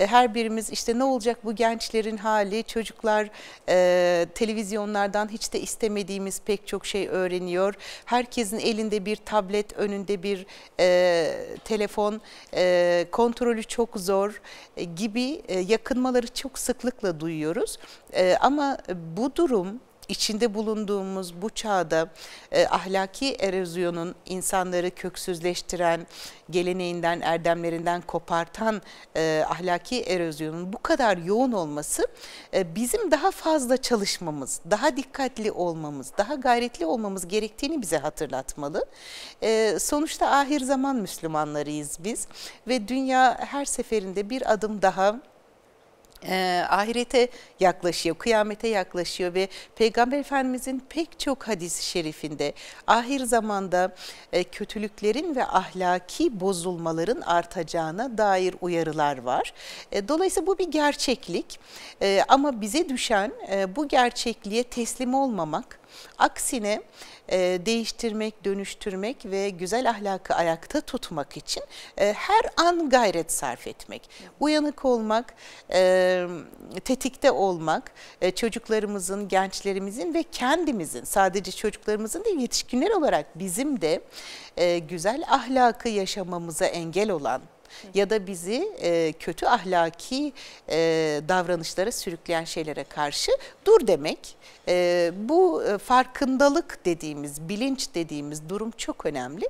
E, her birimiz işte ne olacak bu gençlerin hali, çocuklar e, televizyonlardan hiç de istemediğimiz pek çok şey öğreniyor. Herkesin elinde bir tablet, önünde bir e, telefon, e, kontrolü çok zor e, gibi e, yakınmaları çok sıklıkla duyuyoruz. E, ama bu durum içinde bulunduğumuz bu çağda e, ahlaki erozyonun insanları köksüzleştiren, geleneğinden, erdemlerinden kopartan e, ahlaki erozyonun bu kadar yoğun olması e, bizim daha fazla çalışmamız, daha dikkatli olmamız, daha gayretli olmamız gerektiğini bize hatırlatmalı. E, sonuçta ahir zaman Müslümanlarıyız biz ve dünya her seferinde bir adım daha e, ahirete yaklaşıyor, kıyamete yaklaşıyor ve Peygamber Efendimizin pek çok hadis-i şerifinde ahir zamanda e, kötülüklerin ve ahlaki bozulmaların artacağına dair uyarılar var. E, dolayısıyla bu bir gerçeklik e, ama bize düşen e, bu gerçekliğe teslim olmamak, aksine e, değiştirmek, dönüştürmek ve güzel ahlakı ayakta tutmak için e, her an gayret sarf etmek. Uyanık olmak, tetikte olmak, çocuklarımızın, gençlerimizin ve kendimizin, sadece çocuklarımızın değil yetişkinler olarak bizim de güzel ahlakı yaşamamıza engel olan ya da bizi kötü ahlaki davranışlara sürükleyen şeylere karşı dur demek. Bu farkındalık dediğimiz, bilinç dediğimiz durum çok önemli.